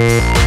Thank.